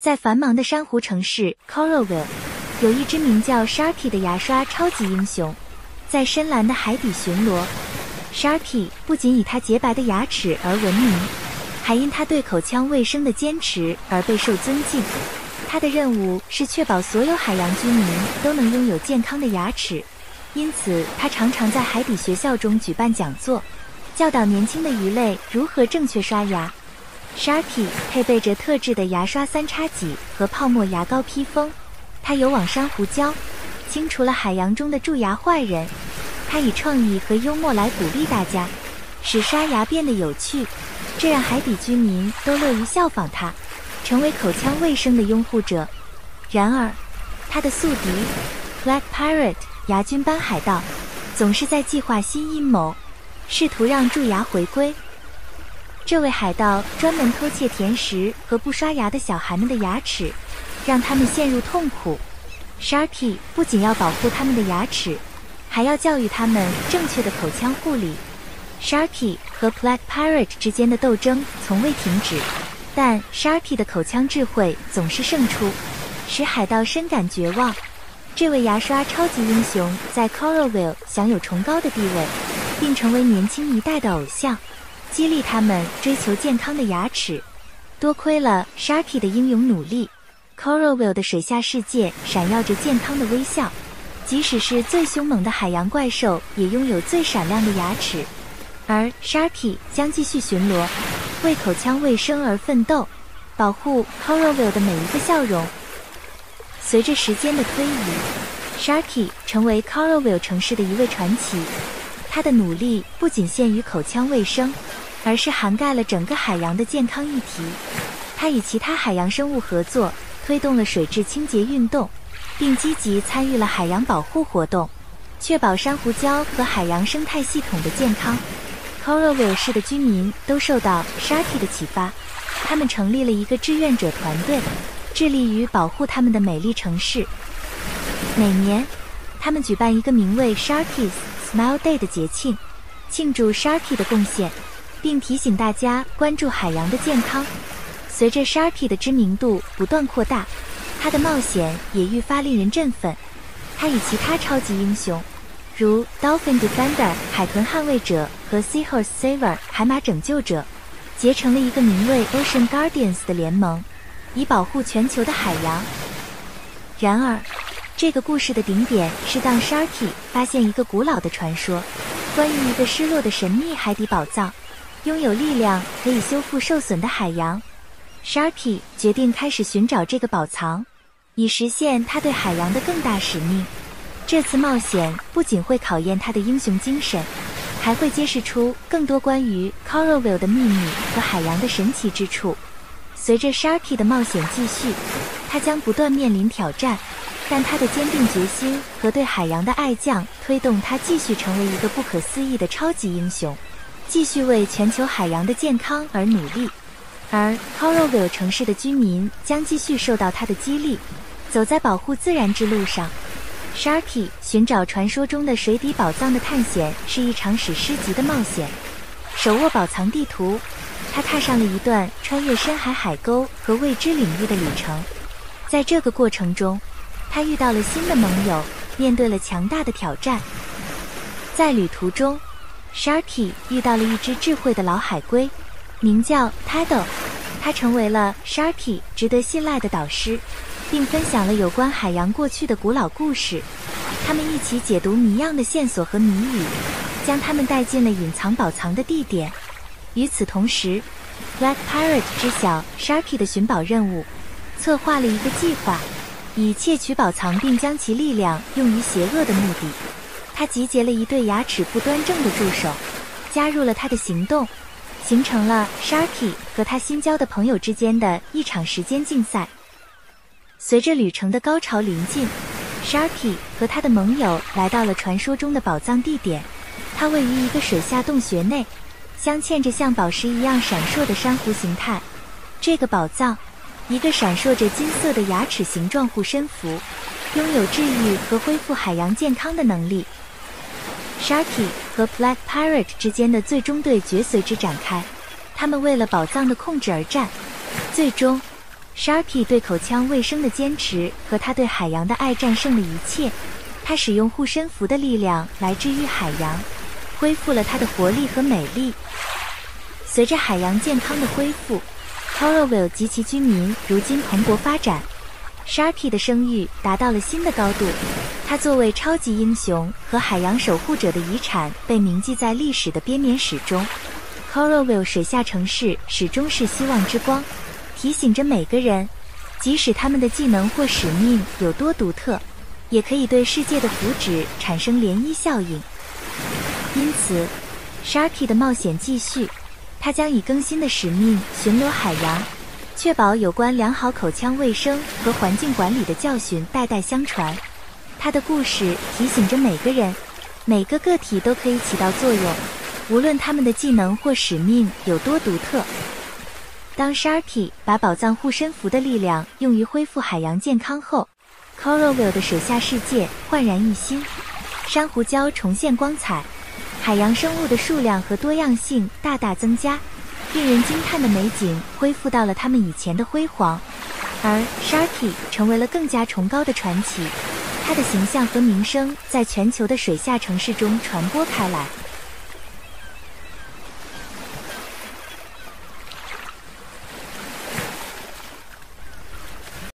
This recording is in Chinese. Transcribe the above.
在繁忙的珊瑚城市 Coralville，有一只名叫 Sharky 的牙刷超级英雄，在深蓝的海底巡逻。Sharky 不仅以他洁白的牙齿而闻名，还因他对口腔卫生的坚持而备受尊敬。他的任务是确保所有海洋居民都能拥有健康的牙齿，因此他常常在海底学校中举办讲座，教导年轻的鱼类如何正确刷牙。Sharky 配备着特制的牙刷三叉戟和泡沫牙膏披风，它有网珊瑚礁，清除了海洋中的蛀牙坏人。它以创意和幽默来鼓励大家，使刷牙变得有趣，这让海底居民都乐于效仿它，成为口腔卫生的拥护者。然而，他的宿敌 Black Pirate 牙菌斑海盗总是在计划新阴谋，试图让蛀牙回归。这位海盗专门偷窃甜食和不刷牙的小孩们的牙齿，让他们陷入痛苦。Sharky 不仅要保护他们的牙齿，还要教育他们正确的口腔护理。Sharky 和 Black Pirate 之间的斗争从未停止，但 Sharky 的口腔智慧总是胜出，使海盗深感绝望。这位牙刷超级英雄在 Coralville 享有崇高的地位，并成为年轻一代的偶像。激励他们追求健康的牙齿。多亏了 Sharky 的英勇努力，Coralville 的水下世界闪耀着健康的微笑。即使是最凶猛的海洋怪兽，也拥有最闪亮的牙齿。而 Sharky 将继续巡逻，为口腔卫生而奋斗，保护 Coralville 的每一个笑容。随着时间的推移，Sharky 成为 Coralville 城市的一位传奇。他的努力不仅限于口腔卫生。而是涵盖了整个海洋的健康议题。它与其他海洋生物合作，推动了水质清洁运动，并积极参与了海洋保护活动，确保珊瑚礁和海洋生态系统的健康。Coralville 市的居民都受到 Sharky 的启发，他们成立了一个志愿者团队，致力于保护他们的美丽城市。每年，他们举办一个名为 Sharky's Smile Day 的节庆，庆祝 Sharky 的贡献。并提醒大家关注海洋的健康。随着 Sharky 的知名度不断扩大，他的冒险也愈发令人振奋。他与其他超级英雄，如 Dolphin Defender 海豚捍卫者和 Seahorse Saver 海马拯救者，结成了一个名为 Ocean Guardians 的联盟，以保护全球的海洋。然而，这个故事的顶点是当 Sharky 发现一个古老的传说，关于一个失落的神秘海底宝藏。拥有力量可以修复受损的海洋，Sharky 决定开始寻找这个宝藏，以实现他对海洋的更大使命。这次冒险不仅会考验他的英雄精神，还会揭示出更多关于 Coralville 的秘密和海洋的神奇之处。随着 Sharky 的冒险继续，他将不断面临挑战，但他的坚定决心和对海洋的爱将推动他继续成为一个不可思议的超级英雄。继续为全球海洋的健康而努力，而 Coralville 城市的居民将继续受到它的激励，走在保护自然之路上。Sharky 寻找传说中的水底宝藏的探险是一场史诗级的冒险。手握宝藏地图，他踏上了一段穿越深海海沟和未知领域的旅程。在这个过程中，他遇到了新的盟友，面对了强大的挑战。在旅途中，Sharky 遇到了一只智慧的老海龟，名叫 Tado，他成为了 Sharky 值得信赖的导师，并分享了有关海洋过去的古老故事。他们一起解读谜样的线索和谜语，将他们带进了隐藏宝藏的地点。与此同时，Black Pirate 知晓 Sharky 的寻宝任务，策划了一个计划，以窃取宝藏并将其力量用于邪恶的目的。他集结了一队牙齿不端正的助手，加入了他的行动，形成了 Sharky 和他新交的朋友之间的一场时间竞赛。随着旅程的高潮临近，Sharky 和他的盟友来到了传说中的宝藏地点。它位于一个水下洞穴内，镶嵌着像宝石一样闪烁的珊瑚形态。这个宝藏，一个闪烁着金色的牙齿形状护身符，拥有治愈和恢复海洋健康的能力。Sharky 和 Black Pirate 之间的最终对决随之展开，他们为了宝藏的控制而战。最终 Sharky 对口腔卫生的坚持和他对海洋的爱战胜了一切。他使用护身符的力量来治愈海洋，恢复了它的活力和美丽。随着海洋健康的恢复，Coralville 及其居民如今蓬勃发展。Sharky 的声誉达到了新的高度。他作为超级英雄和海洋守护者的遗产被铭记在历史的编年史中。Coralville 水下城市始终是希望之光。提醒着每个人，即使他们的技能或使命有多独特，也可以对世界的福祉产生涟漪效应。因此，Sharky 的冒险继续，他将以更新的使命巡逻海洋，确保有关良好口腔卫生和环境管理的教训代代相传。他的故事提醒着每个人，每个个体都可以起到作用，无论他们的技能或使命有多独特。当 Sharky 把宝藏护身符的力量用于恢复海洋健康后，Coralville 的水下世界焕然一新，珊瑚礁重现光彩，海洋生物的数量和多样性大大增加，令人惊叹的美景恢复到了他们以前的辉煌，而 Sharky 成为了更加崇高的传奇，他的形象和名声在全球的水下城市中传播开来。